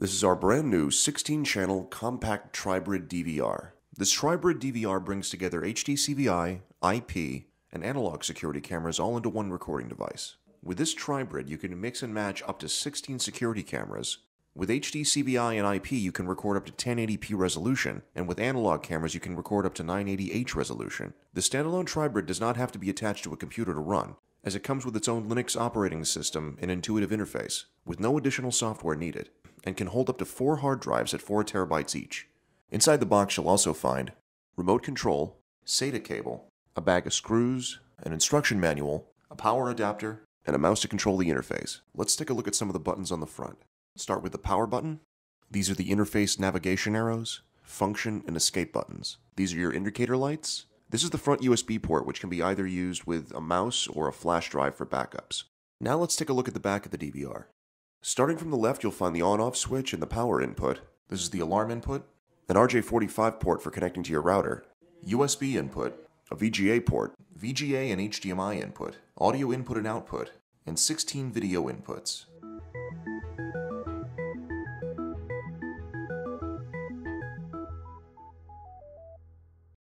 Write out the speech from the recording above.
This is our brand new 16 channel compact Tribrid DVR. This Tribrid DVR brings together HD CVI, IP, and analog security cameras all into one recording device. With this Tribrid, you can mix and match up to 16 security cameras. With HD CVI and IP, you can record up to 1080p resolution, and with analog cameras, you can record up to 980h resolution. The standalone Tribrid does not have to be attached to a computer to run, as it comes with its own Linux operating system and intuitive interface, with no additional software needed and can hold up to four hard drives at 4 terabytes each. Inside the box, you'll also find remote control, SATA cable, a bag of screws, an instruction manual, a power adapter, and a mouse to control the interface. Let's take a look at some of the buttons on the front. Start with the power button. These are the interface navigation arrows, function, and escape buttons. These are your indicator lights. This is the front USB port, which can be either used with a mouse or a flash drive for backups. Now let's take a look at the back of the DVR. Starting from the left, you'll find the on-off switch and the power input. This is the alarm input, an RJ45 port for connecting to your router, USB input, a VGA port, VGA and HDMI input, audio input and output, and 16 video inputs.